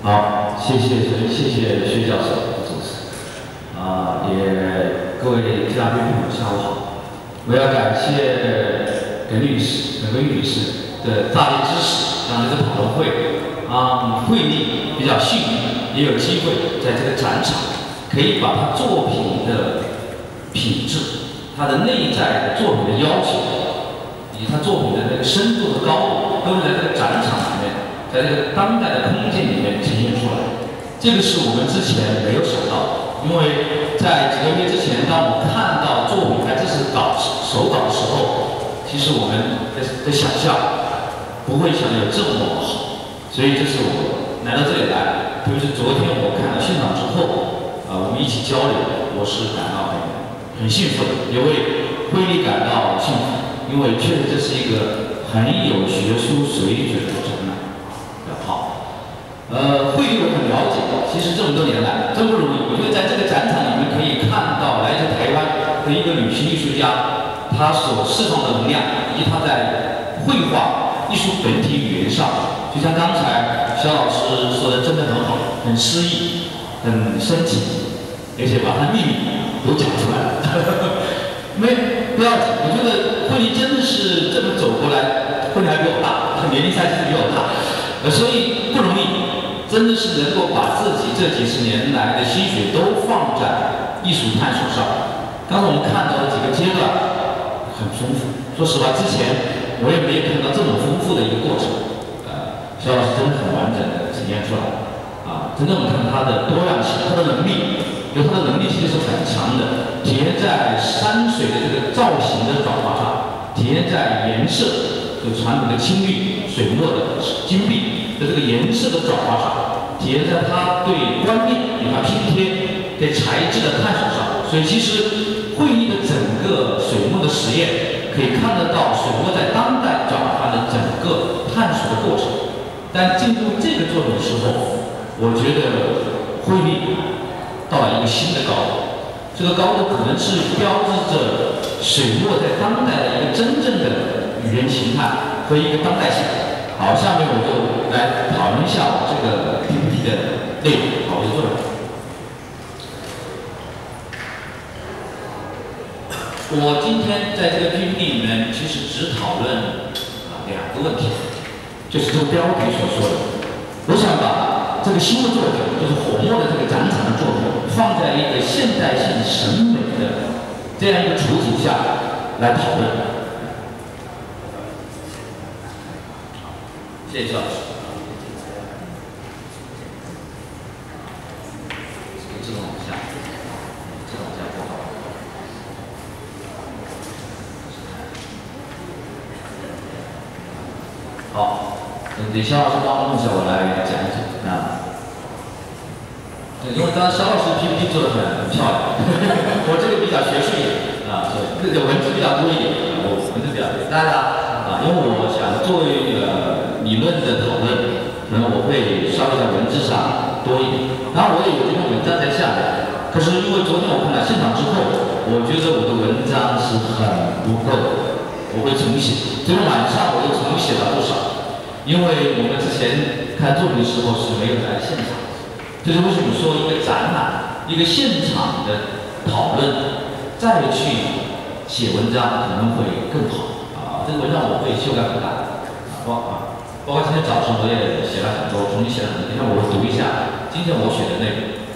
好，谢谢谢谢薛教授的主持，啊，也各位嘉宾朋友下午好，我要感谢耿律师、耿文女士的大力支持，让这个讨论会啊惠利比较幸运，也有机会在这个展场可以把他作品的品质、他的内在作品的要求，以及他作品的那个深度和高度，都在这个展场。在这个当代的空间里面呈现出来，这个是我们之前没有想到的，因为在几个月之前，当我们看到作品还只是稿手稿的时候，其实我们的的想象不会想有这么好，所以这是我来到这里来，特别是昨天我看到现场之后，啊，我们一起交流，我是感到很很幸福，也为辉利感到幸福，因为确实这是一个很有学术水准的。呃，会议我很了解。其实这么多年来真不容易。我觉得在这个展场里面可以看到来自台湾的一个女性艺术家，她所释放的能量，以及她在绘画艺术本体语言上，就像刚才肖老师说的，真的很好，很诗意，很深情，而且把她秘密都讲出来了。没不要紧，我觉得慧丽真的是这么走过来，慧丽还比我大，她年龄差距比我大，呃，所以不容易。真的是能够把自己这几十年来的心血都放在艺术探索上。刚才我们看到的几个阶段很丰富，说实话，之前我也没有看到这么丰富的一个过程。呃，肖老师真的很完整的体验出来。啊，真正我们看他的多样性，他的能力，有他的能力其实是很强的，体现在山水的这个造型的转化上，体现在颜色，就传统的青绿、水墨的金碧。在这个颜色的转化上，体现在他对观念、对他拼贴、对材质的探索上。所以，其实会议的整个水墨的实验，可以看得到水墨在当代转化的整个探索的过程。但进入这个作品的时候，我觉得会议到了一个新的高度。这个高度可能是标志着水墨在当代的一个真正的语言形态和一个当代性。好，下面我就来讨论一下这个 PPT 的内容。好，我就做了。我今天在这个 PPT 里面，其实只讨论啊两个问题，就是这个标题所说的。我想把这个新的作品，就是火墨的这个展场的作品，放在一个现代性审美的这样一个处境下来讨论。谢谢肖老师。这个往下，这个往下不好。好，等肖老师帮我弄一下，我来讲一讲啊。因为刚刚肖老师 PPT 做的很很漂亮，我这个比较学术一点啊，这个文字比较多一点，我文字比较多。当然了啊，因为我想作为呃。理论的讨论，可能我会稍微在文字上多一点。然后我也有这篇文章在下面，可是因为昨天我看了现场之后，我觉得我的文章是很不够，我会重写。昨天晚上我又重写了不少，因为我们之前看作品的时候是没有在现场。这是为什么说一个展览、一个现场的讨论，再去写文章可能会更好啊。这个文章我会修改很大，好啊。包括今天早上我也写了很多，重新写了很多。你看，我读一下今天我写的内容。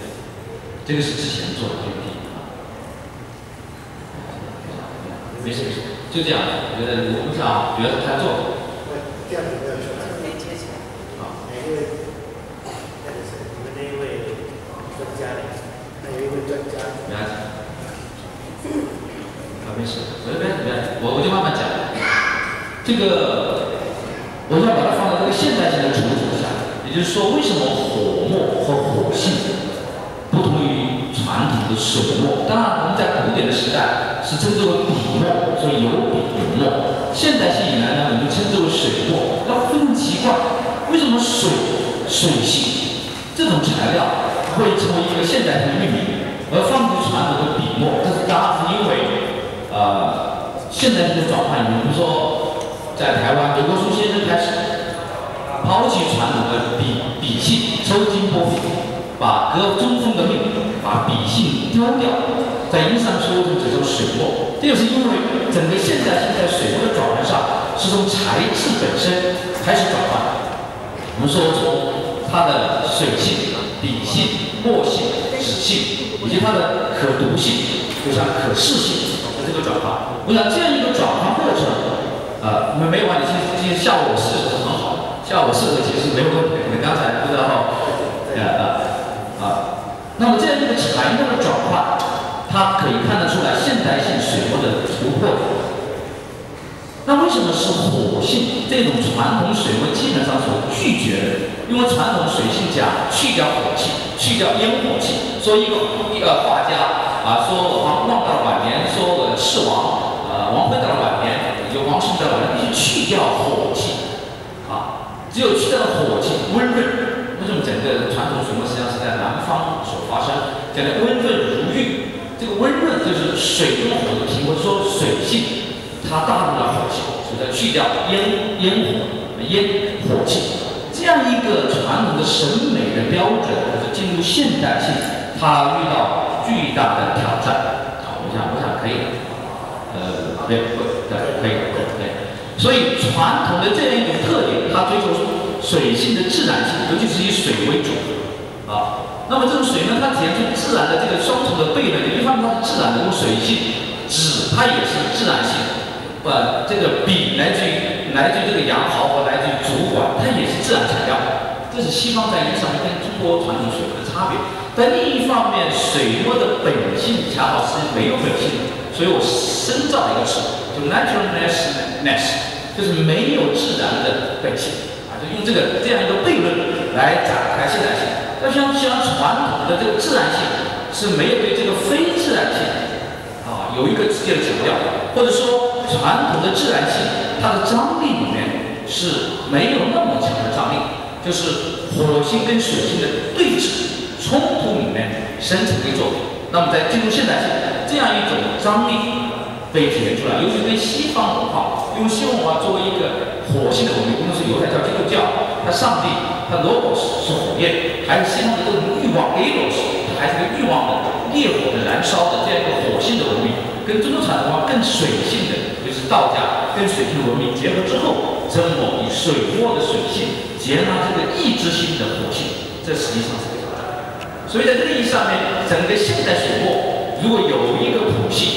这个是之前做的 PPT 啊。没事没事，就这样。我觉得我不想觉得太做。这样子没有出来，没接起来。啊，因为那个是你们那一位专家的，那一位专家。没关系。啊，没事，没没没，我我就慢慢讲。这个。我要把它放在这个现代性的处境下，就是说，为什么火墨和火性不同于传统的水墨？当然，我们在古典的时代是称之为笔墨，所以有笔有墨。现代性以来呢，我们称之为水墨。那非常奇怪，为什么水水性这种材料会成为一个现代性的命名，而放弃传统的笔墨？这是当然是因为呃现代性的转换，比如说。在台湾，刘国书先生开始抛弃传统的笔笔器，成收金剥皮，把革中锋的命，把笔性丢掉，在阴上说成这种水墨，这就是因为整个现代性在水墨的转换上是从材质本身开始转换。我们说从它的水性、笔性、墨性、纸性，以及它的可读性，就像可视性的这个转换，我想这样一个转换过程，呃，没没有问题，今今天下午我试的是很好的，下午试的其实没有问题的，你刚才不知道，呃呃啊，那么这样一个材料的转换，它可以看得出来现代性水墨的突破。那为什么是火性这种传统水墨基本上所拒绝的？因为传统水性讲去掉火气，去掉烟火气。说一个一个画家啊，说王望到了晚年，说我的赤王，呃，王辉到了晚年，有王胜到了晚年，必须去掉火气，只有去掉火气，温润。为什么整个传统水墨实际上是在南方所发生？讲的温润如玉，这个温润就是水中火的平衡，说水性。它大量的火气，所以它去掉烟烟火烟火气，这样一个传统的审美的标准，就是进入现代性，它遇到巨大的挑战。好，我想，我想可以，呃，对，对，可以，对。所以传统的这样一种特点，它追求水性的自然性，尤其是以水为主。啊，那么这种水呢，它体现出自然的这个双重的悖论，一方面它是自然的这种水性，纸它也是自然性。不，这个笔来自于来自于这个羊毫和来自于竹管，它也是自然材料。这是西方在意义上跟中国传统水墨的差别。但另一方面，水墨的本性恰好是没有本性的，所以我深造了一个词，就 naturalness，就是没有自然的本性啊，就用这个这样一个悖论来展开现代性。那像像传统的这个自然性是没有对这个非自然性啊有一个直接的强调，或者说。传统的自然性，它的张力里面是没有那么强的张力，就是火星跟水星的对峙冲突里面生成的作品。那么在进入现代性，这样一种张力被体现出来，尤其跟西方文化，因为西方文化作为一个火性的文明，无论是犹太教、基督教，它上帝，它 logos 是火焰，还是西方的这种欲望 eros，还是个欲望的烈火的燃烧的这样一个火性的文明，跟中国传统文化更水性的。就是道家跟水性文明结合之后，真我以水墨的水性结纳这个意志性的火性，这实际上是个挑战。所以在这个意义上面，整个现代水墨如果有一个谱系，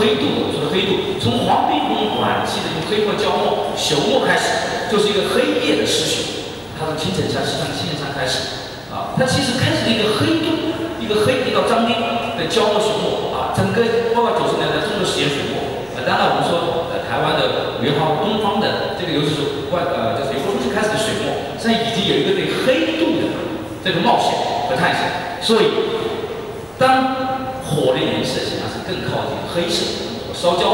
黑度，说的黑度，从黄宾虹晚期的用黑墨焦墨、朽墨开始，就是一个黑夜的诗学。它从青城山、西藏青城山开始啊，它其实开始的一个黑度，一个黑一道张力的焦墨、朽墨啊。整个包括九十年代中国实验水墨，呃，当然我们说，呃，台湾的元华东方的这个，尤其是外，呃，就是由中期开始的水墨，现在已经有一个对黑度的这个冒险和探险。所以，当火的颜色实际上是更靠近黑色，烧焦，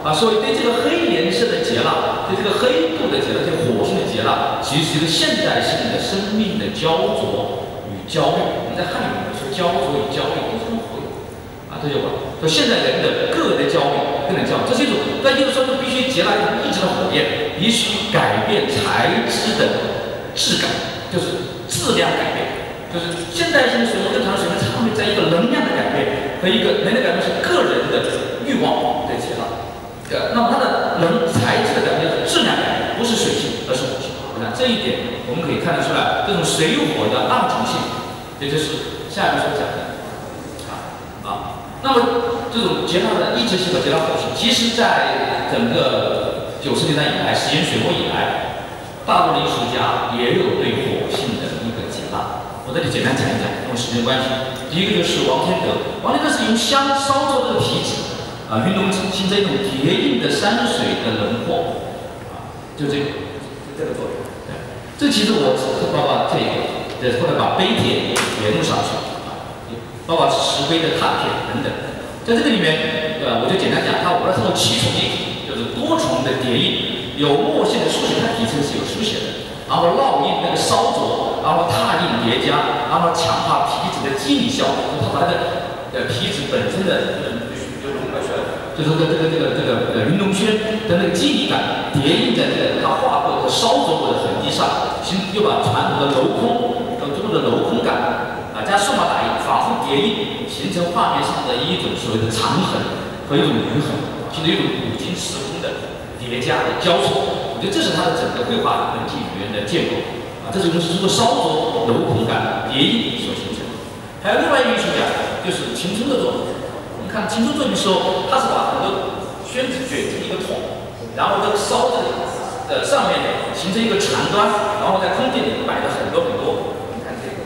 啊，所以对这个黑颜色的结纳，对这个黑度的结纳，对火性的结纳，其实是一个现代性的生命的焦灼与焦虑。我们在汉语里面说焦灼与焦虑都是火有啊。这就吧，说现在人的个人的焦虑，个人焦虑，这是一种，那就是说，必须结纳一种意志的火焰，必须改变材质的质感，就是质量改变，就是现代性的水墨跟传统水墨差别在一个能量的改变和一个能量改变是个人的欲望的结纳，对，那么它的能材质的改变是质量改变，不是水性，而是火性。那这一点我们可以看得出来，这种水火的二重性，也就是下面所讲的。啊啊那么，这种结纳的抑制性和结纳火性，其实在整个九十年代以来，实验水墨以来，大陆的艺术家也有对火性。我这里简单讲一讲，因为时间关系。第一个就是王天德，王天德是用香烧做这个皮纸，啊，运动形成一种叠印的山水的轮廓，啊，就这个，就这个作用。对，这其实我包括这个，对，后来把碑帖也弄上去。啊包括石碑的拓片等等，在这个里面，呃，我就简单讲，它我把它称为七重印，就是多重的叠印，有墨线的书写，它底层是有书写的，然后烙印那个烧灼，然后拓印叠加，然后强化皮纸的肌理效果，它把那个呃皮纸本身的就融过去了，就是这个这个这个这个呃云龙轩的那个肌理感叠印在这个它画过和烧灼过的痕迹上。形又把传统的镂空，和，中国的镂空感啊，加数码打印，反复叠印，形成画面上的一种所谓的长痕和一种余痕，形成一种古今时空的叠加的交错。我觉得这是他的整个绘画本体语言的建构这种是通过烧灼、镂空感、叠印所形成。还有另外一个艺术家，就是秦冲的作品。我们看秦冲作品的时候，他是把很多宣纸卷成一个桶，然后这个烧这里的上面形成一个长端，然后在空间里摆了很多很多。你看这个，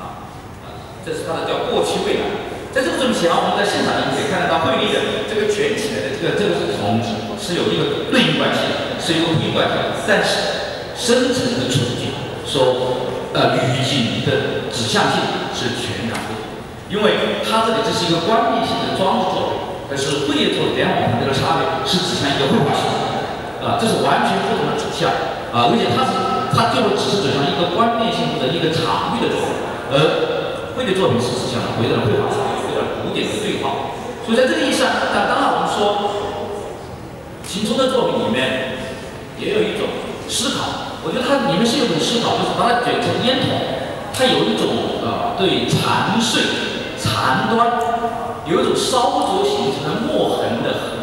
啊，这是他的叫过去未来。在这个作品前，我们在现场里可以看得到绘丽的这个卷起来的这个这个是铜，是有一个对应关系的，是一个呼应关系，但是深层的处境说。呃，语境的指向性是全然不同，因为它这里这是一个观念性的装置作品，但是绘业作品两种这个差别是指向一个绘画性，啊，这是完全不同的指向，啊，而且它是它就只是指向一个观念性的一个场域的作品，而绘的作品是指向回到了绘画上有点古典的对话，所以在这个意义上，那当然我们说，秦冲的作品里面也有一种思考。我觉得它里面是有种思考，就是把它卷成烟筒，它有一种啊对残碎、残端，有一种烧灼形成的墨痕的。